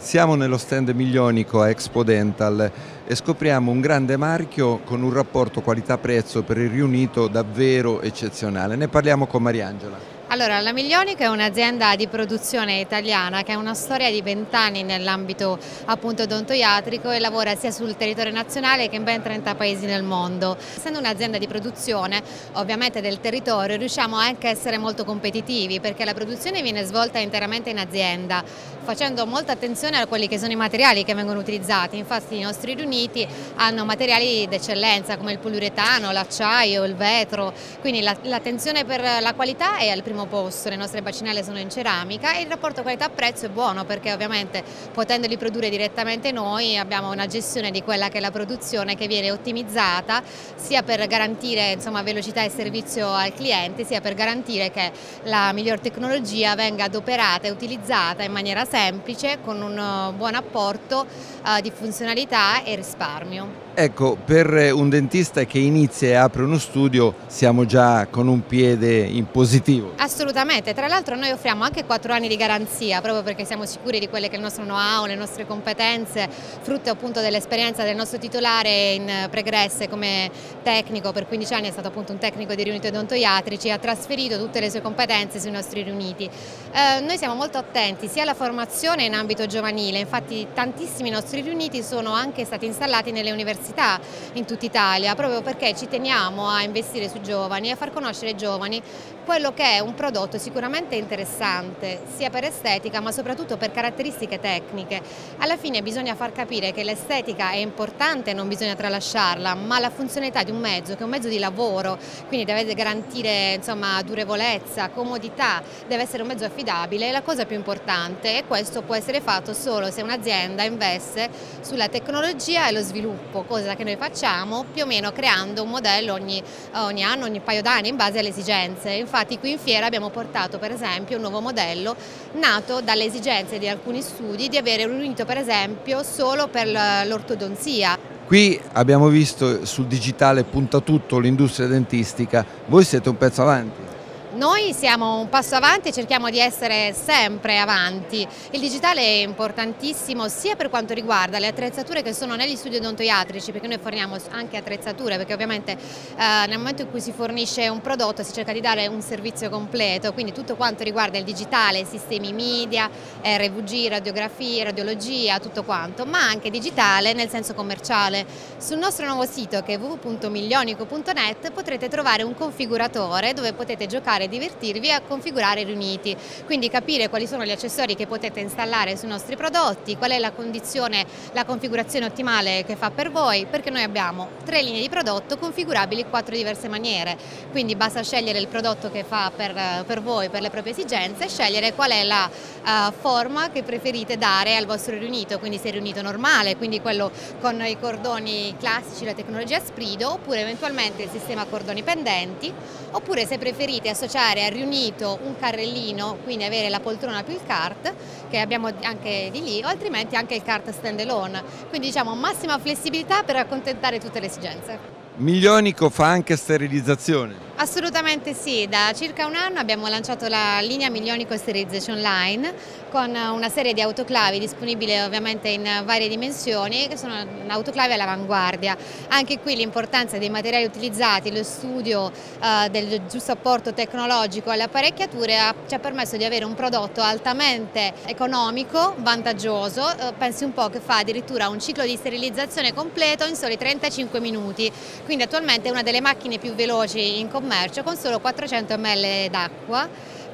Siamo nello stand Miglionico a Expo Dental e scopriamo un grande marchio con un rapporto qualità-prezzo per il riunito davvero eccezionale. Ne parliamo con Mariangela. Allora, la Miglionico è un'azienda di produzione italiana che ha una storia di vent'anni nell'ambito appunto odontoiatrico e lavora sia sul territorio nazionale che in ben 30 paesi nel mondo. Essendo un'azienda di produzione, ovviamente del territorio, riusciamo anche a essere molto competitivi perché la produzione viene svolta interamente in azienda, facendo molta attenzione a quelli che sono i materiali che vengono utilizzati. Infatti i nostri riuniti hanno materiali d'eccellenza come il poliuretano, l'acciaio, il vetro, quindi l'attenzione per la qualità è al primo primo posto, le nostre bacinelle sono in ceramica e il rapporto qualità-prezzo è buono perché ovviamente potendoli produrre direttamente noi abbiamo una gestione di quella che è la produzione che viene ottimizzata sia per garantire insomma, velocità e servizio al cliente sia per garantire che la miglior tecnologia venga adoperata e utilizzata in maniera semplice con un buon apporto uh, di funzionalità e risparmio. Ecco, per un dentista che inizia e apre uno studio siamo già con un piede in positivo. Assolutamente, tra l'altro noi offriamo anche 4 anni di garanzia proprio perché siamo sicuri di quelle che è il nostro know-how, le nostre competenze, frutto appunto dell'esperienza del nostro titolare in pregresse come tecnico, per 15 anni è stato appunto un tecnico di riuniti odontoiatrici, ha trasferito tutte le sue competenze sui nostri riuniti. Eh, noi siamo molto attenti sia alla formazione in ambito giovanile, infatti tantissimi nostri riuniti sono anche stati installati nelle università università in tutta Italia, proprio perché ci teniamo a investire sui giovani e a far conoscere ai giovani quello che è un prodotto sicuramente interessante, sia per estetica ma soprattutto per caratteristiche tecniche. Alla fine bisogna far capire che l'estetica è importante, non bisogna tralasciarla, ma la funzionalità di un mezzo, che è un mezzo di lavoro, quindi deve garantire insomma, durevolezza, comodità, deve essere un mezzo affidabile, è la cosa più importante e questo può essere fatto solo se un'azienda investe sulla tecnologia e lo sviluppo, cosa che noi facciamo più o meno creando un modello ogni, ogni anno, ogni paio d'anni in base alle esigenze. Infatti qui in fiera abbiamo portato per esempio un nuovo modello nato dalle esigenze di alcuni studi di avere un unito per esempio solo per l'ortodonzia. Qui abbiamo visto sul digitale punta tutto l'industria dentistica, voi siete un pezzo avanti. Noi siamo un passo avanti e cerchiamo di essere sempre avanti. Il digitale è importantissimo sia per quanto riguarda le attrezzature che sono negli studi odontoiatrici, perché noi forniamo anche attrezzature, perché ovviamente eh, nel momento in cui si fornisce un prodotto si cerca di dare un servizio completo, quindi tutto quanto riguarda il digitale, sistemi media, RVG, radiografia, radiologia, tutto quanto, ma anche digitale nel senso commerciale. Sul nostro nuovo sito che è www.miglionico.net potrete trovare un configuratore dove potete giocare divertirvi a configurare riuniti, quindi capire quali sono gli accessori che potete installare sui nostri prodotti, qual è la condizione, la configurazione ottimale che fa per voi, perché noi abbiamo tre linee di prodotto configurabili in quattro diverse maniere, quindi basta scegliere il prodotto che fa per, per voi, per le proprie esigenze scegliere qual è la uh, forma che preferite dare al vostro riunito, quindi se è riunito normale, quindi quello con i cordoni classici, la tecnologia Sprido, oppure eventualmente il sistema cordoni pendenti, oppure se preferite associare associare al riunito un carrellino, quindi avere la poltrona più il kart, che abbiamo anche di lì, o altrimenti anche il kart stand alone. Quindi diciamo massima flessibilità per accontentare tutte le esigenze. Miglionico fa anche sterilizzazione? Assolutamente sì, da circa un anno abbiamo lanciato la linea Miglionico Sterilization Line con una serie di autoclavi disponibili ovviamente in varie dimensioni che sono autoclavi all'avanguardia. Anche qui l'importanza dei materiali utilizzati, lo studio eh, del giusto apporto tecnologico alle apparecchiature ha, ci ha permesso di avere un prodotto altamente economico, vantaggioso, eh, pensi un po' che fa addirittura un ciclo di sterilizzazione completo in soli 35 minuti, quindi attualmente è una delle macchine più veloci in commercio commercio con solo 400 ml d'acqua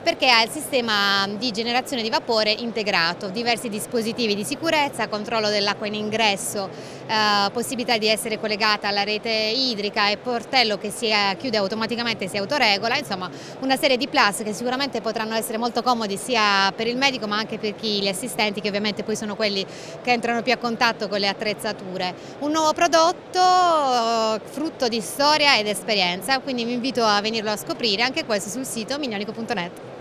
perché ha il sistema di generazione di vapore integrato, diversi dispositivi di sicurezza, controllo dell'acqua in ingresso, eh, possibilità di essere collegata alla rete idrica e portello che si chiude automaticamente e si autoregola, insomma una serie di plus che sicuramente potranno essere molto comodi sia per il medico ma anche per chi, gli assistenti che ovviamente poi sono quelli che entrano più a contatto con le attrezzature. Un nuovo prodotto eh, frutto di storia ed esperienza, quindi vi invito a venirlo a scoprire anche questo sul sito mignonico.net.